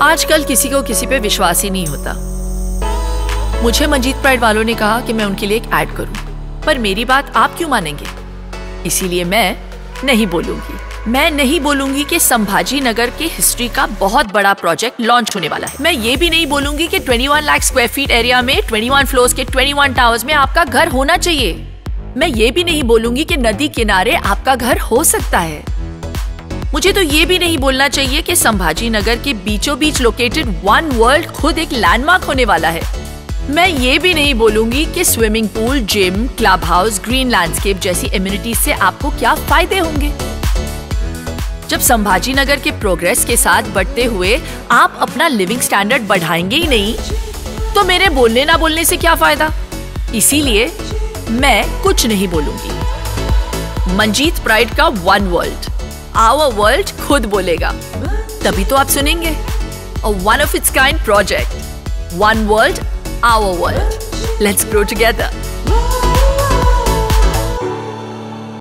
आजकल किसी को किसी पे विश्वास ही नहीं होता। मुझे मंजीत प्राइड वालों ने कहा कि मैं उनके लिए एक ऐड करूँ, पर मेरी बात आप क्यों मानेंगे? इसीलिए मैं नहीं बोलूँगी। मैं नहीं बोलूँगी कि संभाजी नगर की हिस्ट्री का बहुत बड़ा प्रोजेक्ट लॉन्च होने वाला है। मैं ये भी नहीं बोलूँगी कि 21 लाख स्क्वायर फीट एरिया में 21 फ्लोर्स के 21 टावर्स में आपका घर होना चाहिए। मैं ये भी नहीं बोलूँगी कि नदी किनारे आपका घर हो सकता है। मुझे तो ये भी नहीं बोलना चाहिए कि संभाजी नगर के बीचों बीच लोकेटेड वन वर्ल्ड खुद एक लैंडमार्क होने वाला है। मैं ये भी नहीं बोलूँगी कि swimming pool gym club house green landscape जैसी इम्यूनिटीज से आपको क्या फ़ायदे होंगे। जब संभाजी नगर के प्रोग्रेस के साथ बढ़ते हुए आप अपना लिविंग स्टैंडर्ड बढ़ाएँगे ही नहीं तो मेरे बोलने ना बोलने से क्या फ़ायदा? इसीलिए मैं कुछ नहीं बोलूँगी। मंजीत प्राइड का वन वर्ल्ड आवर वर्ल्ड खुद बोलेगा तभी तो आप सुनेंगे one of its kind project one world our world let's grow together